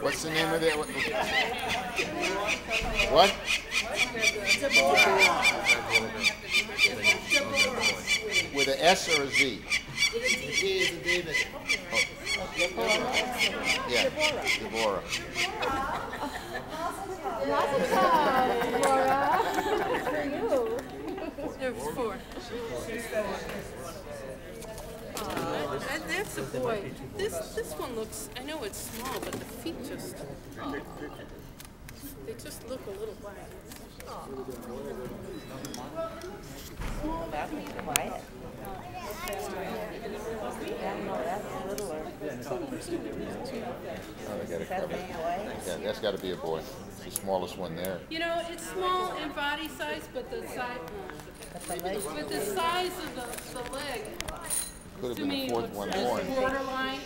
What's the name of that? What? what? With an S or a Z? is a David. Yeah, Deborah. There's four. Uh, that, that's a boy. This this one looks. I know it's small, but the feet just. oh, they just look a little wide. That'd be quiet. Yeah, no, that's littler. Oh, they got it That covered. being away? Yeah, that's got to be a boy. It's the smallest one there. You know, it's small in body size, but the size. But the legs But the size of the, the leg Could have to been me the fourth looks one as born. borderline